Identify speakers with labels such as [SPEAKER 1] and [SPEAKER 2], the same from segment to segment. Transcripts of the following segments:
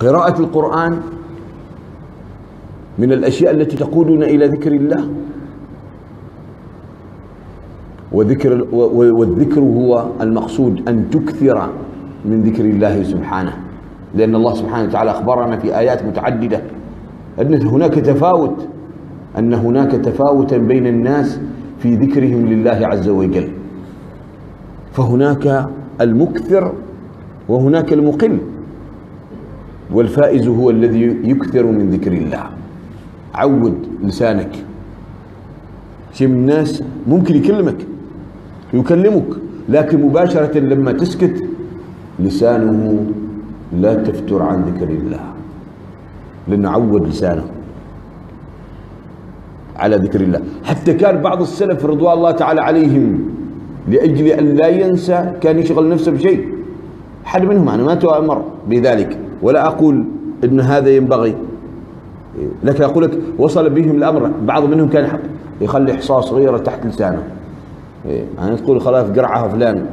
[SPEAKER 1] قراءة القرآن من الأشياء التي تقودنا إلى ذكر الله. وذكر والذكر هو المقصود أن تكثر من ذكر الله سبحانه لأن الله سبحانه وتعالى أخبرنا في آيات متعددة أن هناك تفاوت أن هناك تفاوتا بين الناس في ذكرهم لله عز وجل. فهناك المكثر وهناك المقل. والفائز هو الذي يكثر من ذكر الله. عود لسانك. شيء من الناس ممكن يكلمك يكلمك لكن مباشرة لما تسكت لسانه لا تفتر عن ذكر الله. لأنه عود لسانه على ذكر الله. حتى كان بعض السلف رضوان الله تعالى عليهم لأجل أن لا ينسى كان يشغل نفسه بشيء. حد منهم أنا ما تؤمر بذلك. ولا أقول أن هذا ينبغي. لكن أقول لك وصل بهم الأمر. بعض منهم كان يخلي حصاة صغيرة تحت لسانه. يعني تقول خلاص قرعها فلان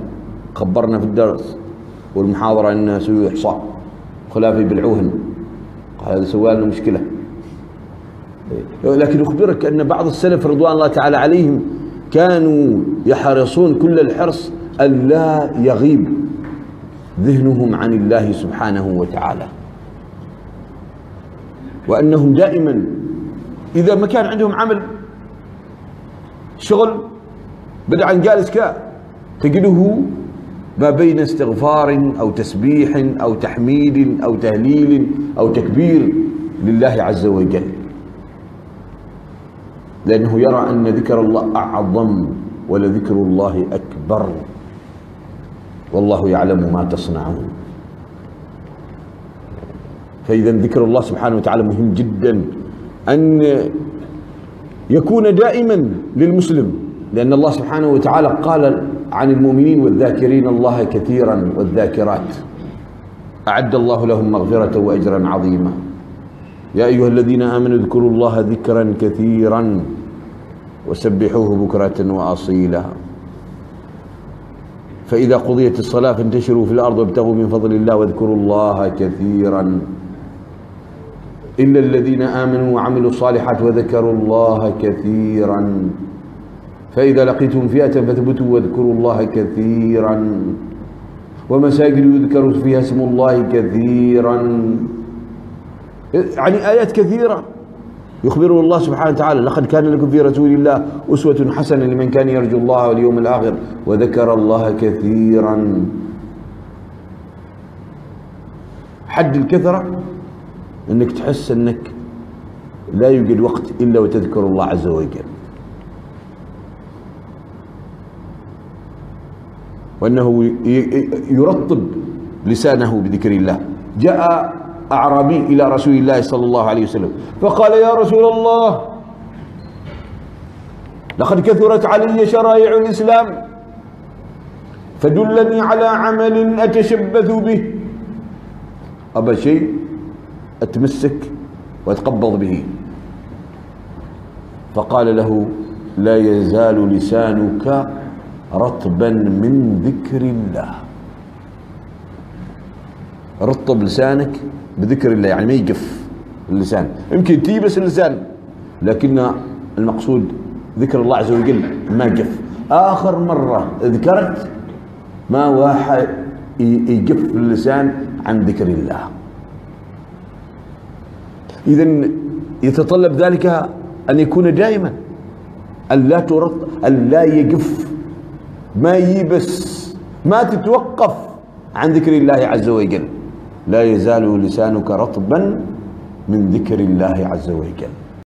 [SPEAKER 1] خبرنا في الدرس والمحاضرة أن سوي إحصاء. خلاف يبلعوهن. هذا سوى لنا مشكلة. لكن أخبرك أن بعض السلف رضوان الله تعالى عليهم كانوا يحرصون كل الحرص أن لا يغيب. ذهنهم عن الله سبحانه وتعالى. وأنهم دائما إذا ما كان عندهم عمل شغل بدأ عن جالس كا تجده ما بين استغفار أو تسبيح أو تحميد أو تهليل أو تكبير لله عز وجل. لأنه يرى أن ذكر الله أعظم ولذكر الله أكبر. والله يعلم ما تصنعون. فإذا ذكر الله سبحانه وتعالى مهم جدا أن يكون دائما للمسلم لأن الله سبحانه وتعالى قال عن المؤمنين والذاكرين الله كثيرا والذاكرات. أعد الله لهم مغفرة وأجرا عظيما. يا أيها الذين آمنوا اذكروا الله ذكرا كثيرا وسبحوه بكرة وأصيلا. فإذا قضيت الصلاة فانتشروا في الأرض وابتغوا من فضل الله واذكروا الله كثيرا. إلا الذين آمنوا وعملوا الصالحات وذكروا الله كثيرا. فإذا لقيتم فئة فاثبتوا واذكروا الله كثيرا. ومساجد يذكر فيها اسم الله كثيرا. يعني آيات كثيرة. يخبره الله سبحانه وتعالى لقد كان لكم في رسول الله أسوة حسنة لمن كان يرجو الله واليوم الآخر. وذكر الله كثيرا. حد الكثرة؟ إنك تحس إنك لا يوجد وقت إلا وتذكر الله عز وجل. وأنه يرطب لسانه بذكر الله. جاء أعرابي إلى رسول الله صلى الله عليه وسلم. فقال يا رسول الله لقد كثرت علي شرائع الإسلام فدلني على عمل أتشبث به. أبا شيء أتمسك وأتقبض به. فقال له لا يزال لسانك رطبا من ذكر الله. رطب لسانك بذكر الله يعني ما يقف اللسان. يمكن تي بس اللسان لكن المقصود ذكر الله عز وجل ما يقف. آخر مرة ذكرت ما واحد يقف اللسان عن ذكر الله. إذا يتطلب ذلك أن يكون دائما أن لا ترط أن لا يقف. ما يبس ما تتوقف عن ذكر الله عز وجل. لا يزال لسانك رطبا من ذكر الله عز وجل.